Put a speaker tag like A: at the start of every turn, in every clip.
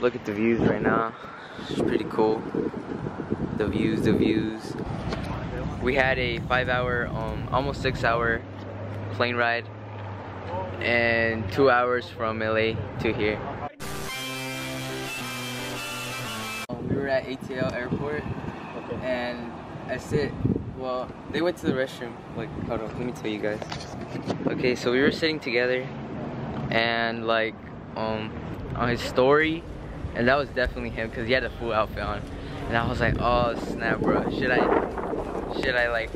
A: Look at the views right now. It's pretty cool. The views, the views. We had a five hour, um, almost six hour plane ride and two hours from LA to here. Um, we were at ATL airport and I sit, well, they went to the restroom. Like, hold on, let me tell you guys. Okay, so we were sitting together and like, um, on his story, and that was definitely him because he had a full outfit on. And I was like, oh snap, bro. Should I, should I like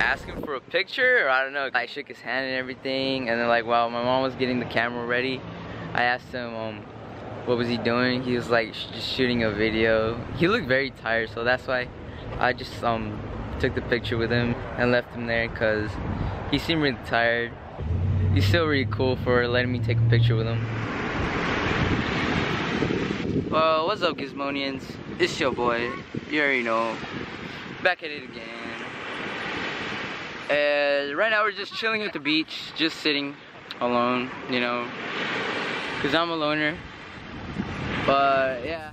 A: ask him for a picture or I don't know. I shook his hand and everything, and then like while my mom was getting the camera ready, I asked him um what was he doing. He was like sh just shooting a video. He looked very tired, so that's why I just um took the picture with him and left him there because he seemed really tired. He's still really cool for letting me take a picture with him. Well, what's up, Gizmonians? It's your boy. You already know. Back at it again. And right now we're just chilling at the beach, just sitting alone, you know, because I'm a loner. But yeah.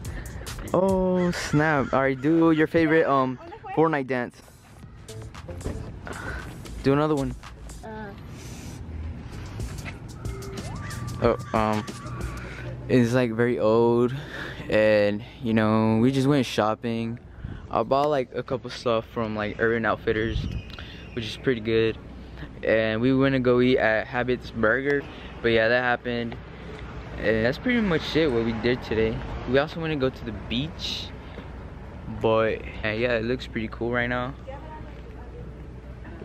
A: Oh, snap. Alright, do your favorite um Fortnite dance. Do another one. Oh, um, it's like very old, and you know, we just went shopping. I bought like a couple stuff from like Urban Outfitters, which is pretty good. And we went to go eat at Habits Burger, but yeah, that happened. And that's pretty much it what we did today. We also want to go to the beach, but yeah, it looks pretty cool right now.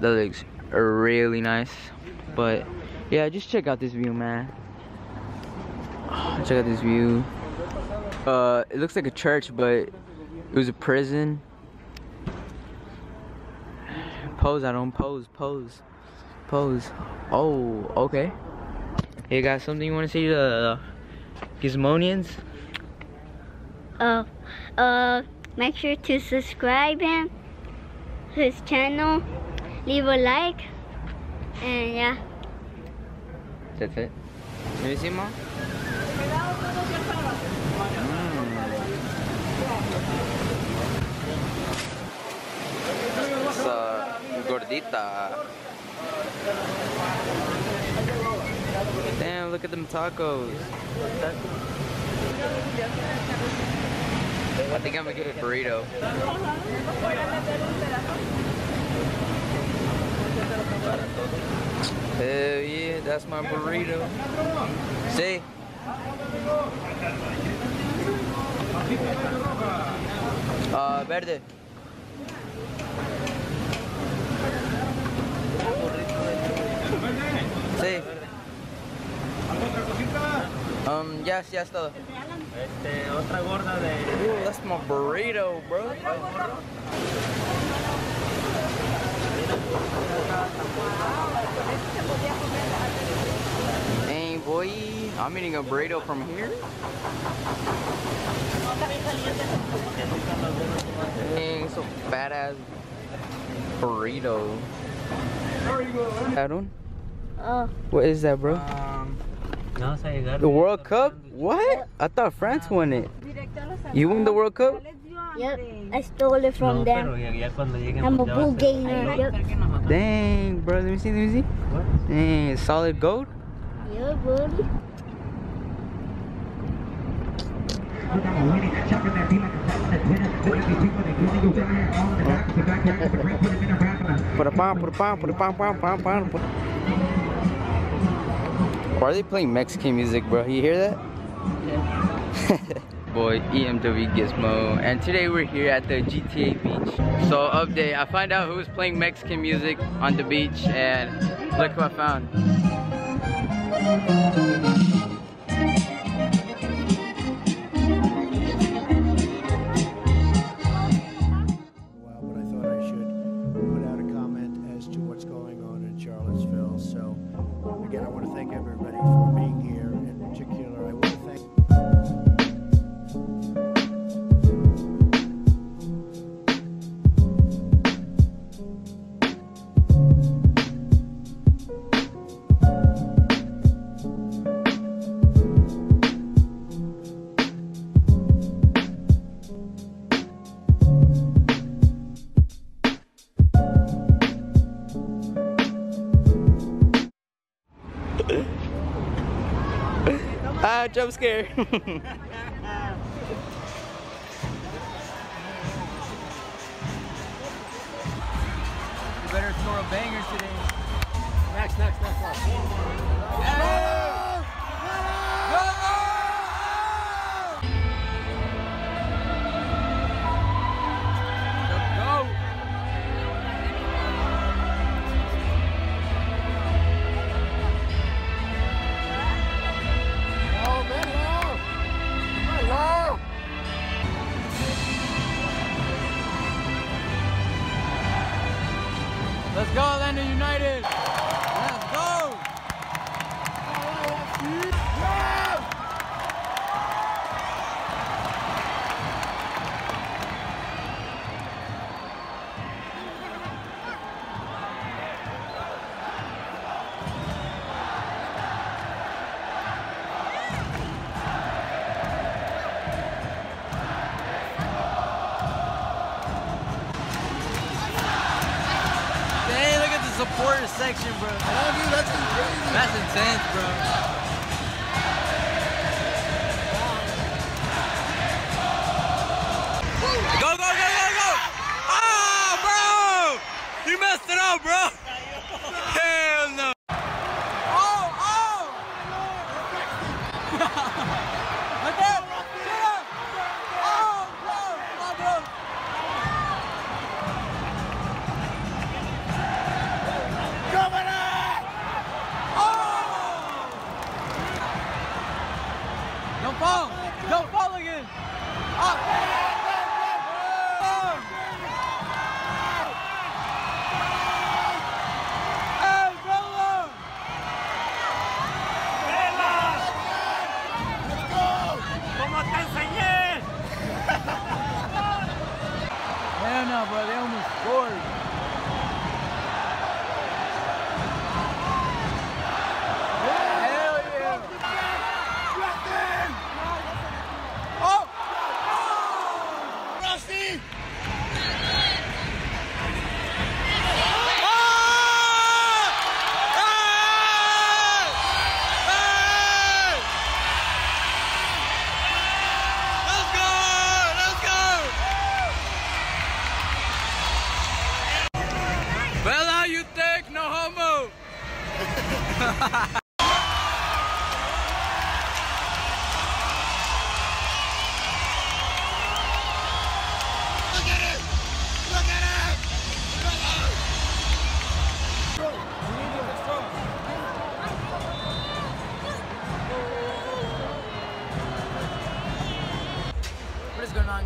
A: That looks really nice, but yeah, just check out this view, man. Check out this view. Uh, it looks like a church, but it was a prison. Pose, I don't pose, pose, pose. Oh, okay. Hey guys, something you want to say to the Gizmonians?
B: Uh, uh, make sure to subscribe him, his channel, leave a like, and yeah.
A: That's it. Let me see, mom. Mm. Sa gordita. Damn, look at them tacos. I think I'm gonna get a burrito. Hell yeah, that's my burrito. See? Uh, verde. Sí. Um, yes, yes, todo.
C: Este, otra gorda de...
A: Ooh, that's my burrito, bro. Dang, boy. I'm eating a burrito from here. Dang, so badass burrito. Aaron?
B: Oh,
A: What is that, bro?
C: Um, vamos a llegar.
A: The World Cup? What? I thought France won it. You won the World Cup?
B: yep. I stole it from
C: no,
B: them.
C: pero ya, ya cuando lleguemos
B: I'm a
C: ya
B: bull
C: ser-
B: gainer.
C: Ahí va a
B: Yep.
C: ser que nosotros-
A: Dang, bro. Let me see. Let me see.
C: What?
A: Dang, solid gold.
B: Yeah, buddy.
A: Put a pom, put a pom, put a pom, pom, pom, pom. put- Why are they playing Mexican music, bro? You hear that? Boy, EMW Gizmo, and today we're here at the GTA beach. So update, I find out who's playing Mexican music on the beach, and look who I found. Jump scare. You better throw a banger today.
D: Next, next, next, next.
A: Go! Go, Orlando United! Let's go! Look at the supporter section, bro.
D: that's crazy.
A: That's intense, bro. Go, go, go, go, go! Oh, bro! You messed it up, bro!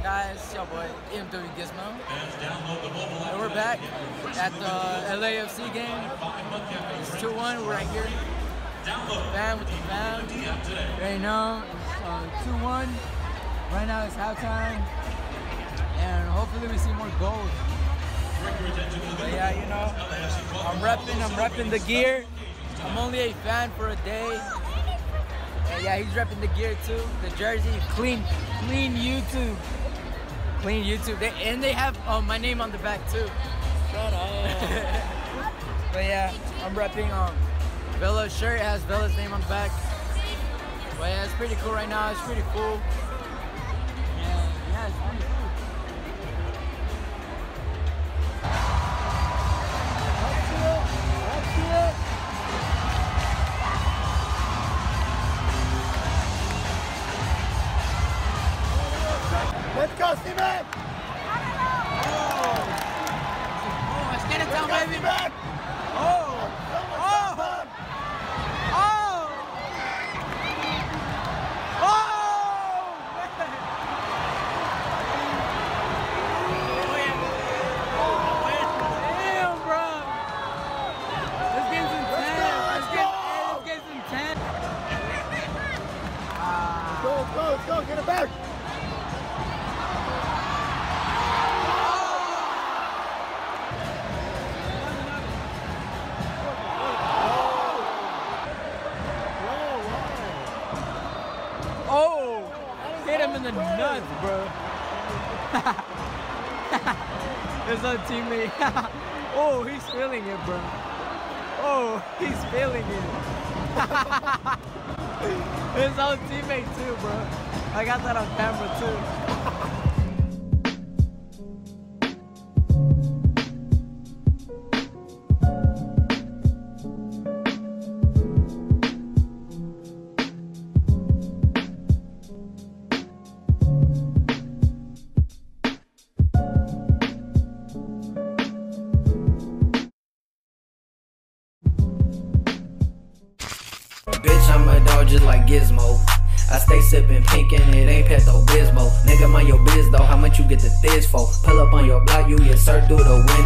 A: Guys? It's your boy EMW Gizmo. And we're back at the LAFC game. It's 2 1. We're right here. Fam with the. You already know. It's 2 1. Right now it's halftime. And hopefully we see more goals. But yeah, you know, I'm repping, I'm repping the gear. I'm only a fan for a day. And yeah, he's repping the gear too. The jersey, clean, clean YouTube. Clean YouTube. They, and they have uh, my name on the back too.
D: Shut up.
A: But yeah, I'm repping um Vela's shirt. Has Vela's name on the back. But yeah, it's pretty cool right now. It's pretty cool. It's pretty cool.
D: Let's go, Steven! Go, go, let's go, get it back!
A: Oh, oh, hit him in the nuts, bro. His own teammate. oh, he's feeling it, bro. Oh, he's feeling it. His own teammate too, bro. I got that on camera too.
E: Sipping pink and it ain't Pepto Bismol. Nigga, mind your biz though. How much you get the thiz for? Pull up on your block, you insert through the window.